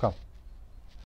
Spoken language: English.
Come.